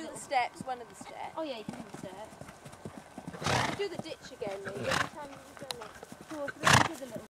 do the steps, one of the steps. Oh yeah, you can do the steps. Do the ditch again, maybe. Every time you've done it. Two or three, do the little